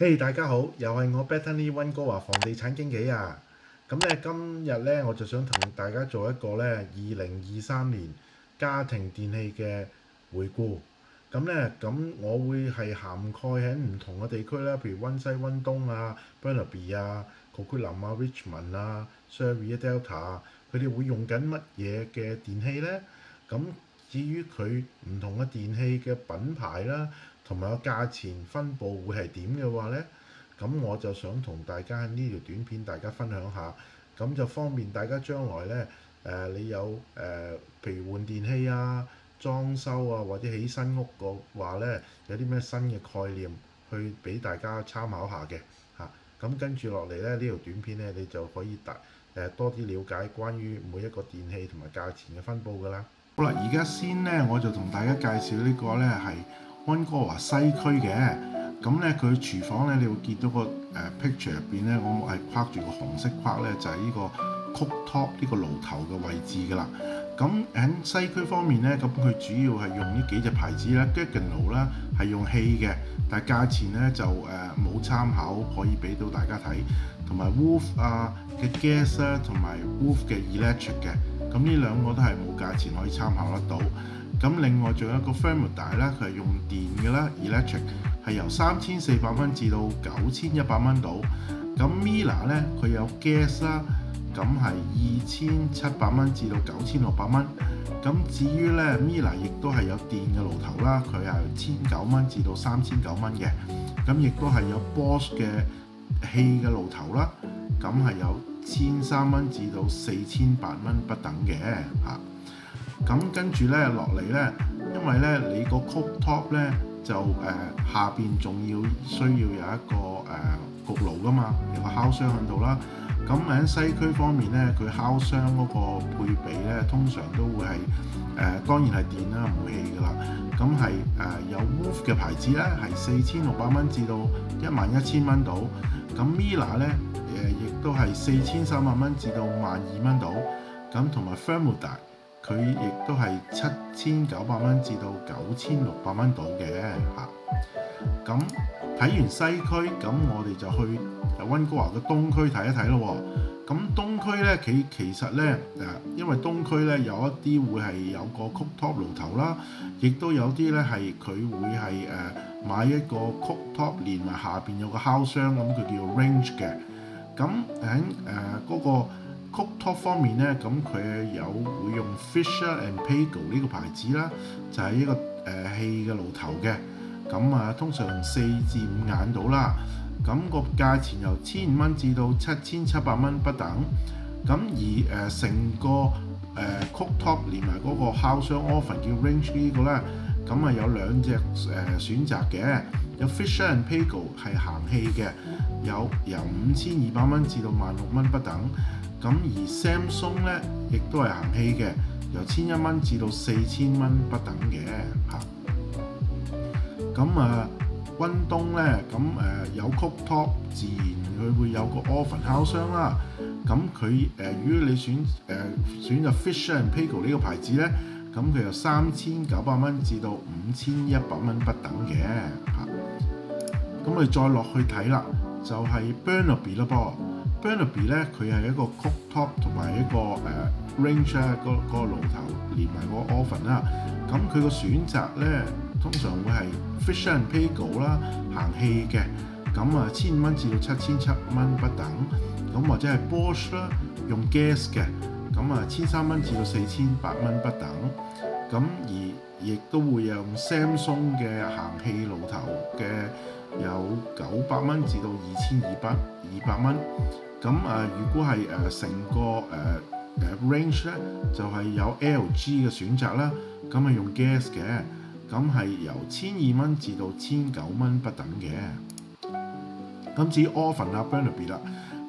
嘿大家好，又係我 Bethany 温哥華房地產經紀啊！咁咧今日咧我就想同大家做一個咧二零二三年家庭電器嘅回顧。咁咧咁我會係涵蓋喺唔同嘅地區啦，譬如温西、温東啊、Burnaby 啊、Coquitlam 啊、Richmond 啊、Surrey、Delta，佢哋會用緊乜嘢嘅電器咧？咁至於佢唔同嘅電器嘅品牌啦，同埋個價錢分佈會係點嘅話咧，咁我就想同大家喺呢條短片大家分享下，咁就方便大家將來咧誒、你有誒、譬如換電器啊、裝修啊或者起新屋個話咧，有啲咩新嘅概念去俾大家參考下嘅嚇。咁、跟住落嚟咧呢條短片咧，你就可以大誒、多啲了解關於每一個電器同埋價錢嘅分佈㗎啦。好啦，而家先咧我就同大家介紹呢個咧係温哥華西區嘅。咁咧佢廚房咧，你會見到個誒 picture 入邊咧，我係框住個紅色框咧，就係、呢個 cooktop 呢個爐頭嘅位置㗎啦。咁喺西區方面咧，咁佢主要係用呢幾隻牌子啦，Gaggenau 啦係用氣嘅，但係價錢咧就誒冇參考可以俾到大家睇，同埋 Wolf 啊嘅 gas 啦，同埋 Wolf 嘅 electric 嘅。咁呢兩個都係冇價錢可以參考得到。咁另外仲有一個 Thermodite 啦，佢係用電嘅啦，electric 係由三千四百蚊至到九千一百蚊度。咁 Miele 咧佢有 gas 啦，咁係二千七百蚊至到九千六百蚊。咁至於咧 Miele 亦都係有電嘅爐頭啦，佢係千九蚊至到三千九蚊嘅。咁亦都係有 Bosch 嘅氣嘅爐頭啦，咁係有千三蚊至到四千八蚊不等嘅嚇。咁跟住咧落嚟咧，因為咧你個 cooktop 咧就誒、下邊仲要需要有一個誒、焗爐噶嘛，有個烤箱喺度啦。咁喺西區方面咧，佢烤箱嗰個配備咧，通常都會係誒、呃、當然係電啦，唔會氣噶啦。咁係誒有 Wolf 嘅牌子咧，係四千六百蚊至到一萬一千蚊度。咁 Miele 咧誒亦都係四千三百蚊至到萬二蚊度。咁同埋 f e r m u d a 佢亦都係七千九百蚊至到九千六百蚊度嘅嚇。咁睇完西區，咁我哋就去温哥華嘅東區睇一睇咯。咁東區咧，佢其實咧誒，因為東區咧有一啲會係有個 cooktop 爐頭啦，亦都有啲咧係佢會係誒、買一個 cooktop 連埋下邊有個烤箱，咁佢叫 range 嘅。咁喺誒嗰個 cooktop 方面咧，咁佢有會用 Fisher and Paykel 呢個牌子啦，就係、是、一個誒、氣嘅爐頭嘅。咁啊，通常四至五眼到啦。咁、那個價錢由千五蚊至到七千七百蚊不等。咁而誒成、呃、個誒、cooktop 連埋嗰個烤箱 oven 叫 range 呢個咧，咁啊有兩隻誒、呃、選擇嘅，有 Fisher and Paykel 係行氣嘅，有由五千二百蚊至到萬六蚊不等。咁而 Samsung 咧，亦都係行氣嘅，由千一蚊至到四千蚊不等嘅嚇。咁啊，温東咧，咁誒、有 cooktop，自然佢會有個 oven 烤箱啦。咁佢誒，如果你選誒、呃、選擇 Fisher and Paykel 呢個牌子咧，咁佢由三千九百蚊至到五千一百蚊不等嘅嚇。咁我哋再落去睇啦，就係、Burnaby 啦噃。Burnaby 咧，佢係一個 cooktop 同埋一個誒、range 啊，嗰、那個爐頭連埋個 oven 啦。咁佢個選擇咧，通常會係 Fisher and Paykel 啦，行氣嘅。咁啊，千五蚊至到七千七蚊不等。咁或者係 Bosch 啦，用 gas 嘅。咁啊，千三蚊至到四千八蚊不等。咁而亦都會有用 Samsung 嘅行氣爐頭嘅，有九百蚊至到二千二百二百蚊。咁啊，如果係誒成個誒誒、range 咧，就係、有 LG 嘅選擇啦。咁係用 gas 嘅，咁係由千二蚊至到千九蚊不等嘅。咁至於 oven 啊，Burnaby 啦，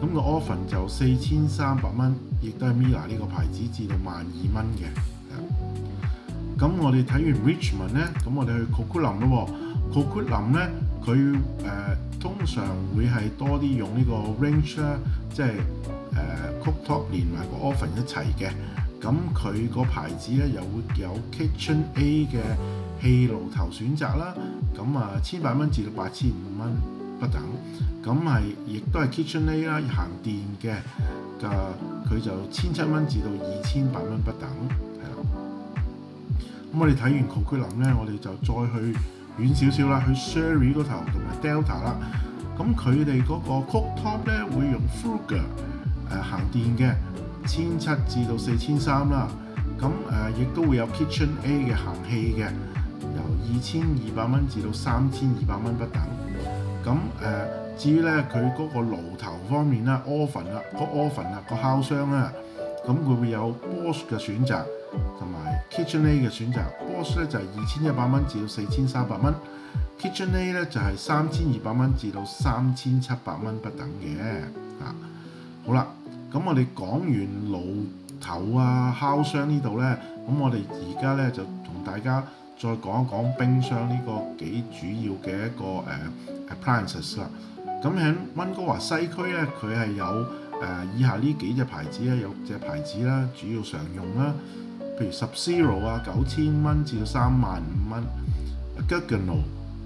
咁個 oven 就四千三百蚊，亦都係 Miele 呢個牌子至到萬二蚊嘅。咁我哋睇完 Richmond 咧，咁我哋去 Coquitlam 咯。Coquitlam 咧，佢誒、通常會係多啲用呢個 range 啦，即係誒 cooktop 連埋個 oven 一齊嘅。咁佢個牌子咧又會有 Kitchen A 嘅氣爐頭選擇啦。咁啊，千八蚊至到八千五蚊不等。咁係亦都係 Kitchen A 啦，行電嘅嘅佢就千七蚊至到二千八蚊不等。咁我哋睇完 Coquelin 咧，我哋就再去遠少少啦，去 Sherry 嗰頭同埋 Delta 啦。咁佢哋嗰個 cooktop 咧會用 Fruger 誒、呃、行電嘅，千七至到四千三啦。咁誒亦都會有 Kitchen A 嘅行氣嘅，由二千二百蚊至到三千二百蚊不等。咁誒、至於咧佢嗰個爐頭方面啦，oven 啦，個 oven 啊，個烤箱啊，咁佢會有 Bosch 嘅選擇。同埋 kitchenA 嘅選擇，Bosch 咧就係二千一百蚊至到四千三百蚊，KitchenAid 咧就係三千二百蚊至到三千七百蚊不等嘅。啊，好啦，咁我哋講完爐頭啊、烤箱呢度咧，咁我哋而家咧就同大家再講一講冰箱呢個幾主要嘅一個誒、appliances 啦。咁喺溫哥華西區咧，佢係有誒、以下呢幾隻牌子咧，有隻牌子啦，主要常用啦。譬如 Sub-Zero 啊，九千蚊至到三萬五蚊；Gaggenau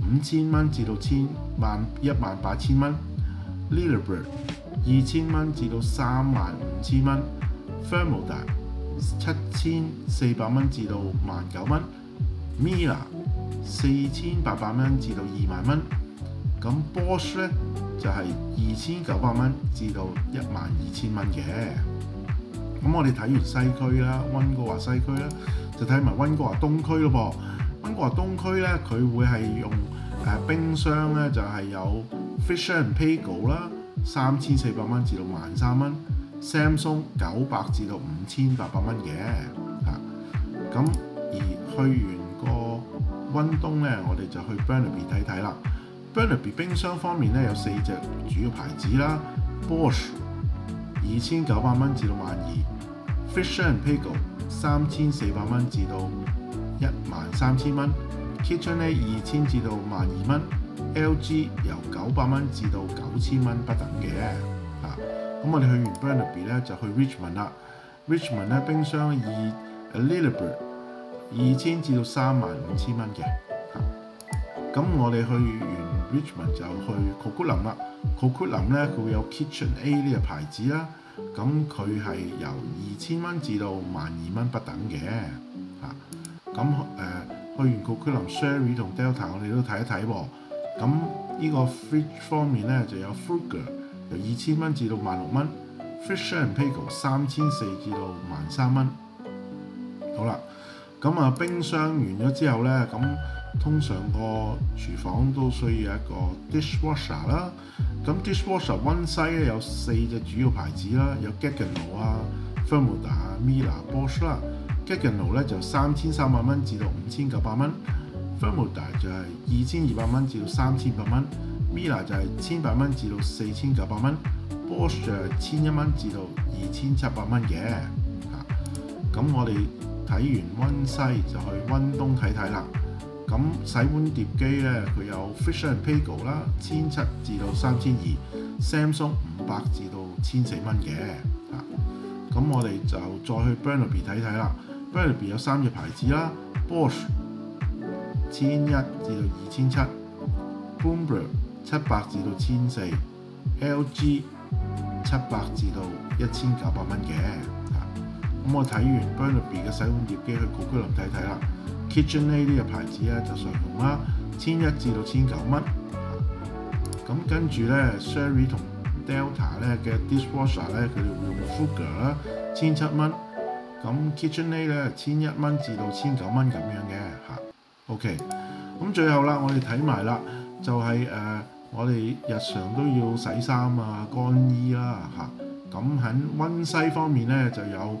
五千蚊至到千萬一萬八千蚊；Lilleborg 二千蚊至到三萬五千蚊；Thermodäk 七千四百蚊至到萬九蚊 Mila 四千八百蚊至到二萬蚊。咁 Bosch 咧就係二千九百蚊至到一萬二千蚊嘅。咁我哋睇完西區啦，溫哥華西區啦，就睇埋溫哥華東區咯噃。溫哥華東區咧，佢會係用誒、冰箱咧，就係、有 Fisher and Paykel 啦，三千四百蚊至到萬三蚊；Samsung 九百至到五千八百蚊嘅嚇。咁、而去完個溫東咧，我哋就去 Burnaby 睇睇啦。Burnaby 冰箱方面咧，有四隻主要牌子啦，Bosch 二千九百蚊至到萬二。Fisher and Paykel 三千四百蚊至到一萬三千蚊，KitchenA 二千至到萬二蚊，LG 由九百蚊至到九千蚊不等嘅。啊，咁我哋去完 Burnaby 咧就去 Richmond 啦。Richmond 咧冰箱二 Lilleborg 二千至到三萬五千蚊嘅。咁我哋去完 Richmond 就去 Coquitlam 啦。Coquitlam 咧佢會有 Kitchen A 呢個牌子啦。咁佢係由二千蚊至到萬二蚊不等嘅，嚇。咁誒去完 Coquitlam、Sherry 同 Delta，我哋都睇一睇喎。咁呢個 fridge 方面咧就有 Fruger 由二千蚊至到萬六蚊，Fisher and Paykel 三千四至到萬三蚊。好啦，咁啊冰箱完咗之後咧，咁通常個廚房都需要一個 dishwasher 啦。咁 dishwasher 溫西咧有四隻主要牌子啦，有 Gaggenau 啊、Thermodäk 啊、Miele、Bosch 啦。Gaggenau 咧就三千三百蚊至到五千九百蚊，Thermodäk 就係二千二百蚊至到三千八蚊，Miele 就係千百蚊至到四千九百蚊，Bosch 就係千一蚊至到二千七百蚊嘅。嚇，咁我哋睇完溫西就去溫東睇睇啦。咁洗碗碟機咧，佢有 Fisher and Paykel 啦，千七至到三千二；Samsung 五百至到千四蚊嘅。啊，咁我哋就再去 Burnaby 睇睇啦。Burnaby 有三隻牌子啦，Bosch 千一至到二千七；Bomber 七百至到千四，LG 七百至到一千九百蚊嘅。咁我睇完 Burnaby 嘅洗碗碟機，去 Coquitlam 睇睇啦。KitchenAid 呢個牌子咧就常用啦，千一至到千九蚊。咁跟住咧，Sherry 同 Delta 咧嘅 dishwasher 咧，佢哋會用 Fuger 啦，千七蚊。咁 KitchenAid 咧，千一蚊至到千九蚊咁樣嘅嚇。OK，咁最後啦，我哋睇埋啦，就係、是、誒、我哋日常都要洗衫啊、乾衣啦嚇。咁喺溫西方面咧，就有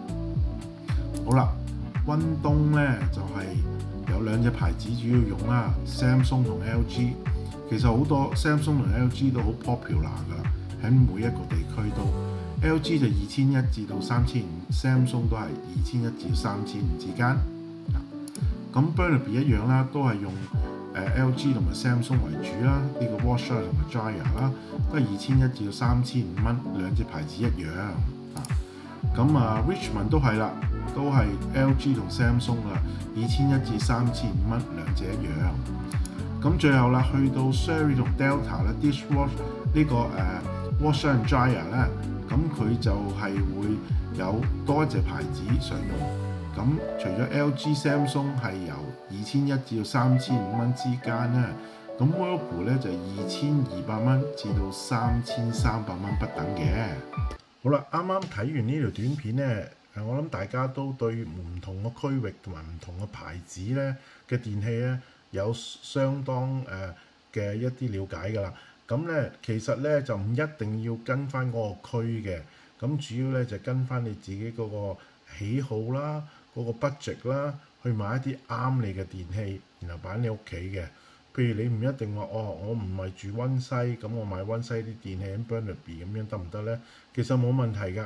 好啦，溫東咧就係、有兩隻牌子主要用啦，Samsung 同 LG。其實好多 Samsung 同 LG 都好 popular 㗎，喺每一個地區都。LG 就二千一至到三千五，Samsung 都係二千一至三千五之間。咁 Burnaby 一樣啦，都係用誒 LG 同埋 Samsung 為主啦。呢、這個 washer 同埋 dryer 啦，都係二千一至到三千五蚊，兩隻牌子一樣。啊，咁啊 Richmond 都係啦，都係 LG 同 Samsung 啦，二千一至三千五蚊，兩者一樣。咁最後啦，去到 Sherry 同 Delta 咧，dishwash 呢個誒、washer and dryer 咧，咁佢就係會有多一隻牌子常用。咁除咗 LG、Samsung 係由二千一至到三千五蚊之間咧，咁 Whirlpool 咧就二千二百蚊至到三千三百蚊不等嘅。好啦，啱啱睇完呢條短片咧，誒我諗大家都對唔同嘅區域同埋唔同嘅牌子咧嘅電器咧，有相當誒嘅、一啲了解㗎啦，咁咧其實咧就唔一定要跟翻嗰個區嘅，咁主要咧就跟翻你自己嗰個喜好啦，嗰、個 budget 啦，去買一啲啱你嘅電器，然後擺喺你屋企嘅。譬如你唔一定話哦，我唔係住溫西，咁我買溫西啲電器喺 Burnaby 咁樣得唔得咧？其實冇問題㗎，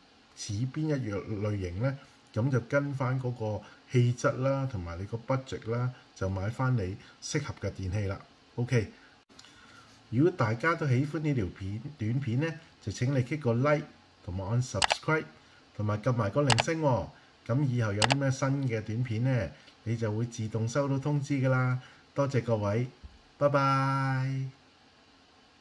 指邊一樣類型咧。咁就跟翻嗰個氣質啦，同埋你個 budget 啦，就買翻你適合嘅電器啦。OK，如果大家都喜歡呢條片短片咧，就請你 k 個 like 同埋按 subscribe，同埋撳埋個鈴聲喎。咁以後有啲咩新嘅短片咧，你就會自動收到通知㗎啦。多謝各位，拜拜。